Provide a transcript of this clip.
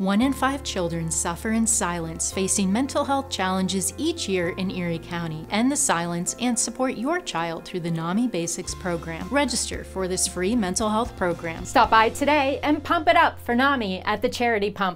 One in five children suffer in silence, facing mental health challenges each year in Erie County. End the silence and support your child through the NAMI Basics program. Register for this free mental health program. Stop by today and pump it up for NAMI at the Charity Pump.